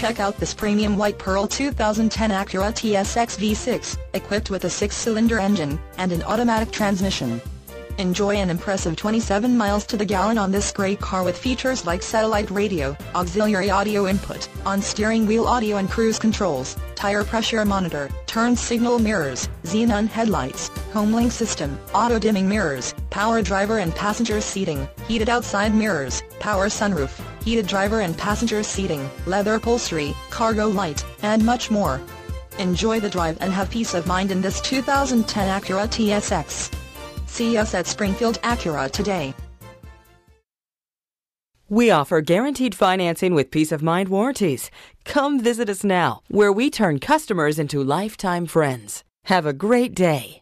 Check out this premium white pearl 2010 Acura TSX V6, equipped with a six-cylinder engine and an automatic transmission. Enjoy an impressive 27 miles to the gallon on this great car with features like satellite radio, auxiliary audio input, on steering wheel audio and cruise controls, tire pressure monitor, turn signal mirrors, xenon headlights, homelink system, auto-dimming mirrors, power driver and passenger seating, heated outside mirrors, power sunroof, heated driver and passenger seating, leather upholstery, cargo light, and much more. Enjoy the drive and have peace of mind in this 2010 Acura TSX. See us at Springfield Acura today. We offer guaranteed financing with peace of mind warranties. Come visit us now, where we turn customers into lifetime friends. Have a great day.